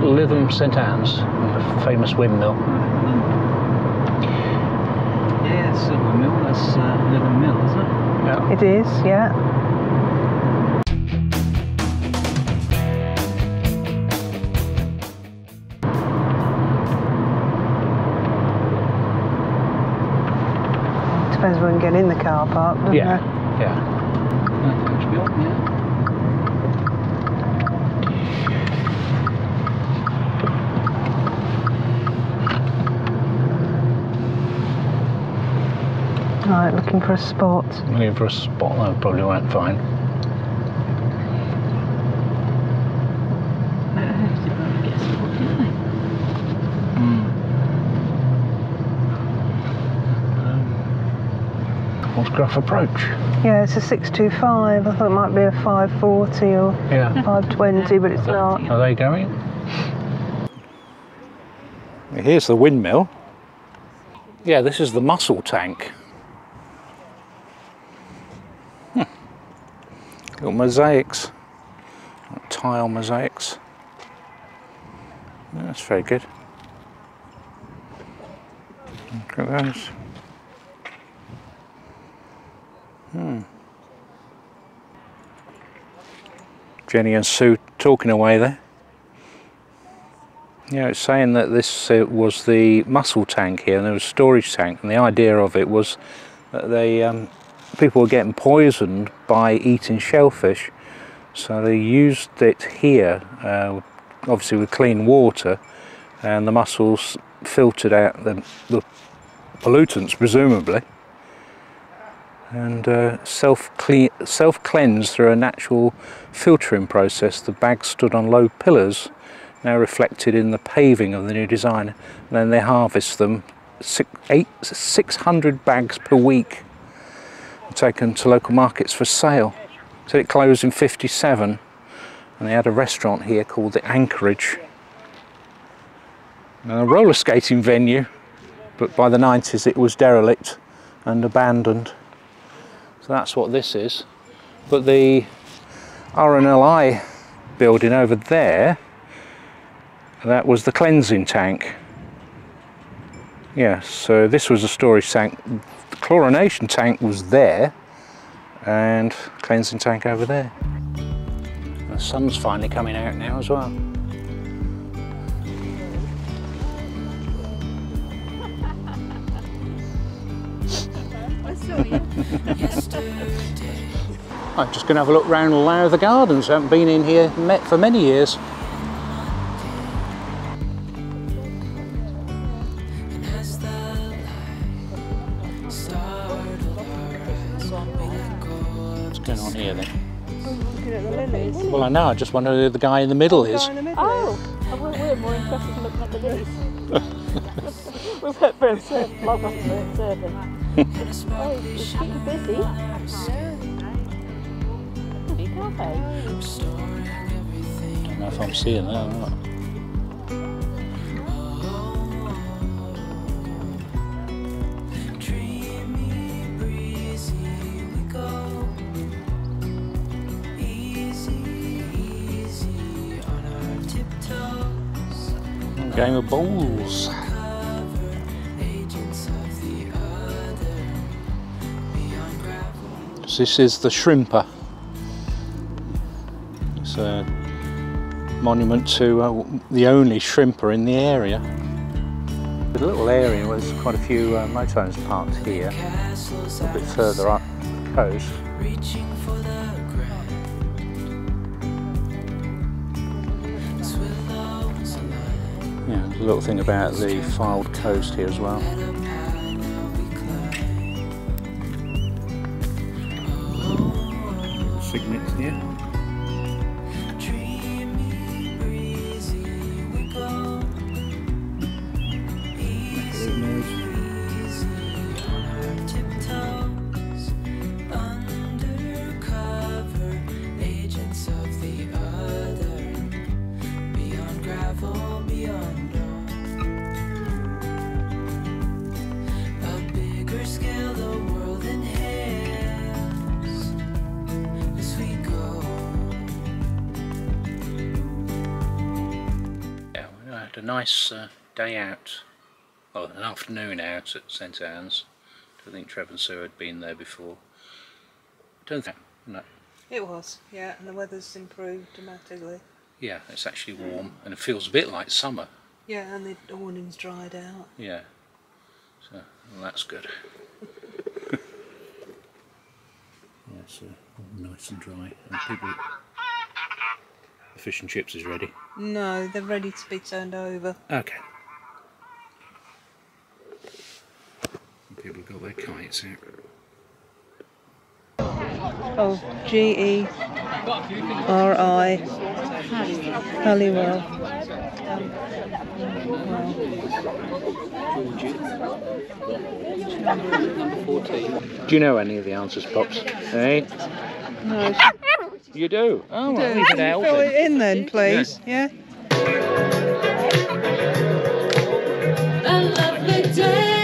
Lytham St Anne's, the famous windmill. Yeah, Silver Mill, that's uh, Lytham Mill, isn't it? Yeah. It is, yeah. Depends when we get in the car park, doesn't Yeah. it? Yeah. No, Coach Bill, yeah. Right, looking for a spot. Looking for a spot I probably won't find. Yeah, hmm. you um, better guess it, wouldn't you? What's Gruff Approach? Yeah, it's a 625. I thought it might be a 540 or Yeah. 520, but it's not. Are they going? Here's the windmill. Yeah, this is the mussel tank. Little mosaics, tile mosaics. That's very good. Look at those. Hmm. Jenny and Sue talking away there. Yeah, it's saying that this uh, was the mussel tank here, and there was a storage tank, and the idea of it was that they um, people were getting poisoned by eating shellfish, so they used it here, uh, obviously with clean water, and the mussels filtered out the, the pollutants, presumably, and uh, self clean self through a natural filtering process. The bag stood on low pillars now reflected in the paving of the new design. And then they harvest them, six, eight, 600 bags per week, taken to local markets for sale. So it closed in 57, and they had a restaurant here called the Anchorage. And a roller skating venue, but by the 90s it was derelict and abandoned. So that's what this is. But the RNLI building over there that was the cleansing tank. Yes, so this was a storage tank. Chlorination tank was there and cleansing tank over there. The sun's finally coming out now as well. I'm just going to have a look round Lowther Gardens. I haven't been in here met for many years. Going on here then? Looking at the lilies. Well, I know. I just wonder who the guy in the middle is. Oh, oh, we're, we're more interested in looking at the lilies. We've had for a serve, log on for a serving. oh, he's keeping busy. Big cafe. I don't know if I'm seeing that or not. Game of bowls. This is the Shrimper. It's a monument to uh, the only shrimper in the area. A little area there's quite a few uh, motorhomes parked here, a bit further up the coast. Little thing about the Fylde coast here as well. Cygnets here. Nice uh, day out, well an afternoon out at St Anne's. I think Trevor and Sue had been there before. Don't think, no. It was, yeah, and the weather's improved dramatically. Yeah, it's actually warm and it feels a bit like summer. Yeah, and the awning's dried out. Yeah, so well, that's good. yeah, so nice and dry, and people. The fish and chips is ready. No, they're ready to be turned over. Okay. People have got their kites out. Oh, G E R I Halliwell. Do you know any of the answers, Pops? Hey? No, You do? Oh, well, leave it out fill it in then, please. Yeah. A lovely day.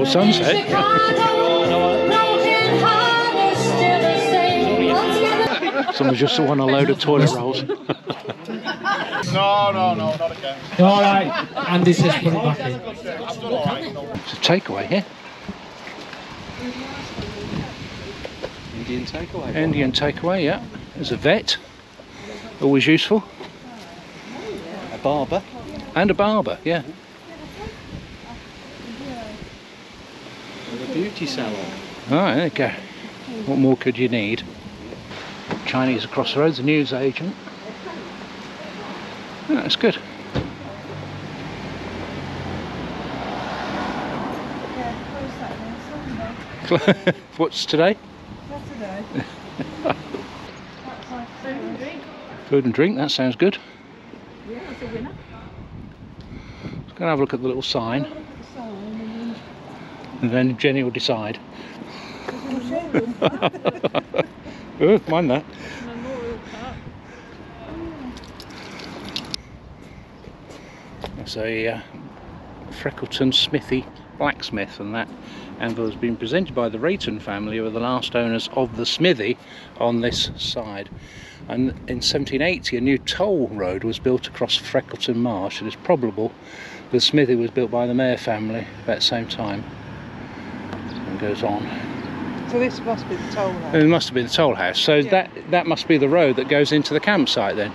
Once again, Someone just want a load of toilet rolls. No, no, no, not again. All right, Andy says put it back in. I've done all right. No. It's a takeaway yeah? Indian takeaway. Indian takeaway, yeah. There's a vet. Always useful. A barber. And a barber, yeah. And a beauty salon. Alright, there you go. What more could you need? Chinese across the road, the news agent. Oh, that's good. What's today? Food and drink, that sounds good. Yeah, that's a winner. Let's go and have a look at the little sign. And then Jenny will decide. oh, mind that. It's a uh, Freckleton Smithy blacksmith and that anvil has been presented by the Rayton family who were the last owners of the smithy on this side. And in 1780 a new toll road was built across Freckleton Marsh and it's probable the smithy was built by the Mayer family about the same time. And goes on. So this must be the toll house. It must have been the toll house. So Yeah. that that must be the road that goes into the campsite then.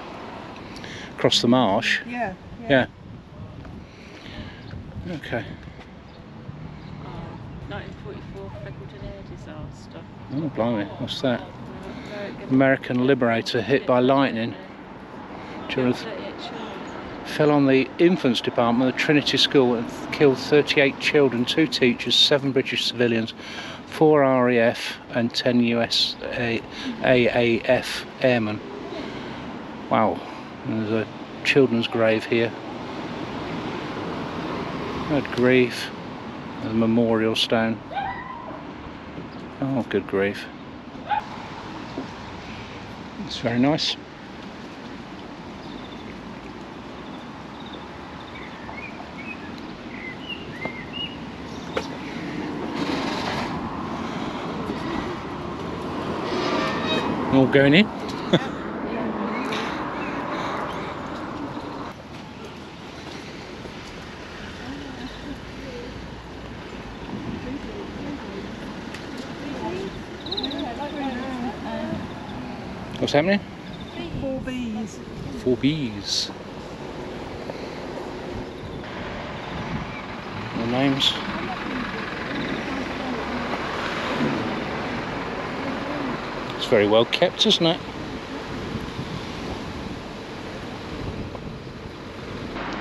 Across the marsh. Yeah. Yeah. Okay. Uh, 1944 Freckleton Air disaster. Oh, blimey, what's that? American Liberator hit by lightning. During, 38 children. Fell on the infants department of Trinity School and killed 38 children, two teachers, seven British civilians, four RAF and 10 US AAF airmen. Wow, and there's a children's grave here. Good grief. There's a memorial stone. Oh, good grief. It's very nice. All going in. What's happening? Four bees. Four bees. The names. Very well kept, isn't it?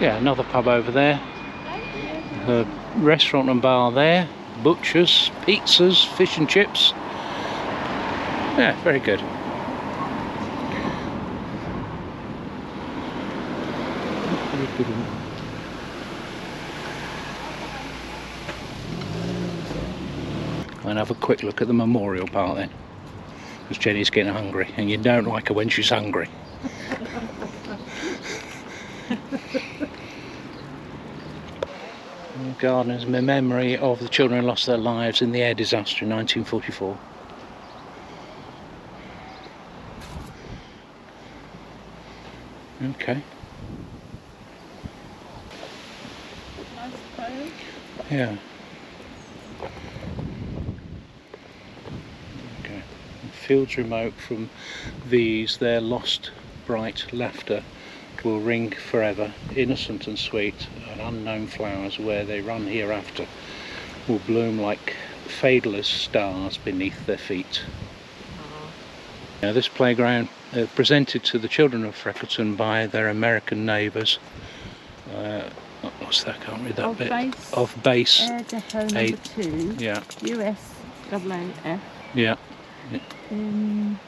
Yeah, another pub over there. A restaurant and bar there. Butchers, pizzas, fish and chips. Yeah, very good. And have a quick look at the memorial part then. Because Jenny's getting hungry, and you don't like her when she's hungry. Gardens in memory of the children who lost their lives in the air disaster in 1944. Okay. Yeah. Okay. Fields remote from these, their lost bright laughter will ring forever, innocent and sweet, and unknown flowers where they run hereafter will bloom like fadeless stars beneath their feet. Now, this playground uh, presented to the children of Freckleton by their American neighbours. Uh, what's that? I can't read that Of bit. base. Of base. Air Depot number two, Yeah, US AAF, yeah. In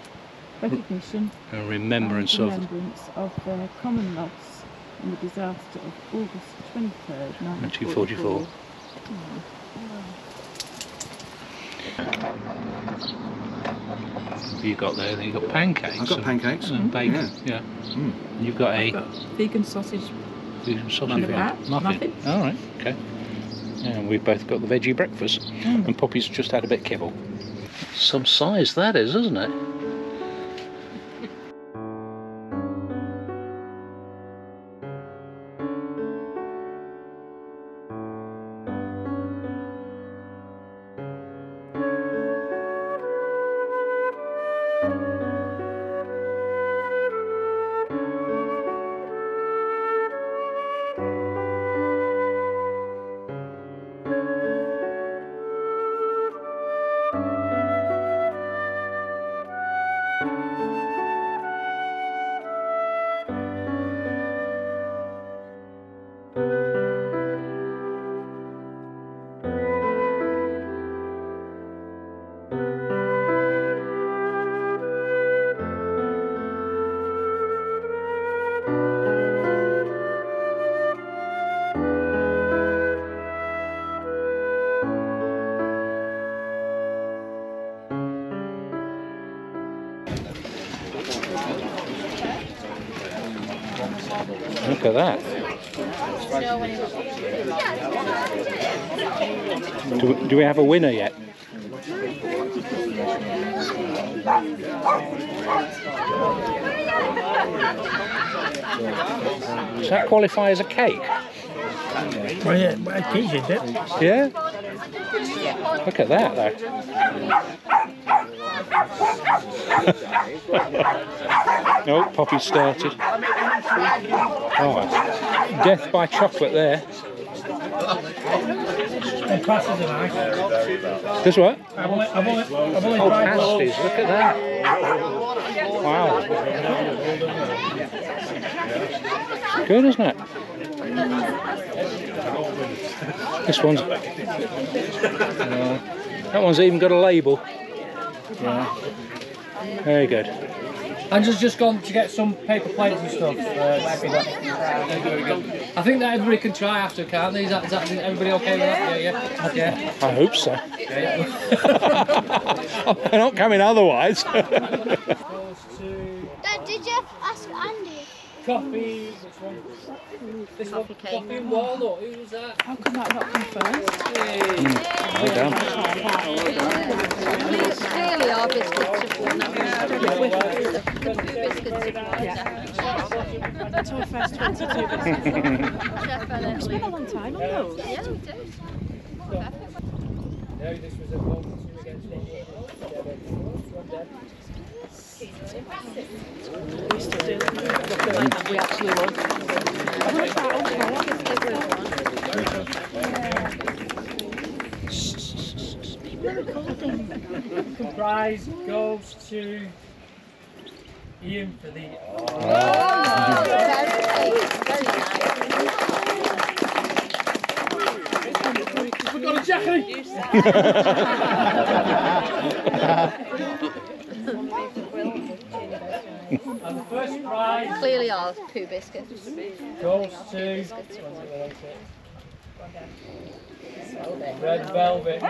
recognition A remembrance and remembrance of their common loss in the disaster of August 23rd, 1944. 1944. You got there. You got pancakes. I've got pancakes. and bacon. Yeah. Yeah. You've got a Vegan sausage sausage Muffin. muffin. Muffin. All right. Okay. Yeah, and we've both got the veggie breakfast, Mm. and Poppy's just had a bit of kibble. Some size that is, isn't it? At that. Do, we- do we have a winner yet? Does that qualify as a cake? Well, yeah, well, it is, it? Yeah? Look at that though. no, Poppy started. Oh, death by chocolate there. And passes are nice. This what? I've only, I've only, I've only Oh, pasties, look at that. Wow. Good, isn't it? This one's. Uh, that one's even got a label. Yeah. Very good. Angela's just just gone to get some paper plates and stuff. Uh, I think that everybody can try after, can't they? Is that, is that is everybody okay with that? Yeah, yeah. yeah. I hope so. They're not coming otherwise. Dad, did you ask Andy? Coffee, which one? This one, coffee and walnut. Who was that? How come that not come first? well done. Clearly our biscuits have won. The biscuits have won. That's our first 22 biscuits. Definitely. It's been a long time on those. Yeah, we do. No, this was a one, two against one. We used to do looking like that we actually won. Right. prize goes to Ian for the. We've got a Jackie! And the first prize Clearly are poo biscuits. goes to. Red Velvet.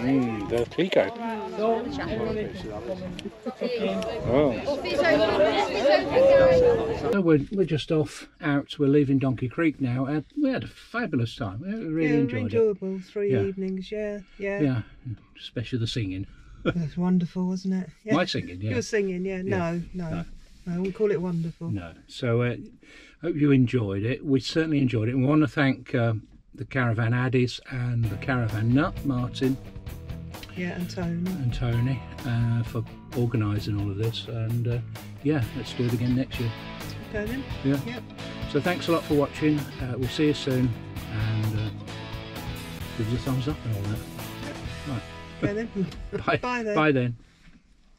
Mm, the Pico. Oh. It's open, it's open, So we're, we're just off out. We're leaving Donkey Creek now. And we had a fabulous time. We really yeah, enjoyed it. enjoyable. Three Yeah. evenings. Yeah, yeah. Yeah, especially the singing. It was wonderful, wasn't it? Yeah. My singing, yeah. were singing, yeah. No, no. No. No, I wouldn't call it wonderful. No. So uh, hope you enjoyed it. We certainly enjoyed it. And We want to thank um, the Caravan Addys and the Caravan Nut, Martin Yeah, and Tony. and Tony, uh, for organising all of this. And uh, yeah, let's do it again next year. Okay then. Yeah. Yep. So thanks a lot for watching. Uh, we'll see you soon. And uh, give us a thumbs up and all that. Okay then. Bye. Bye then. Bye then.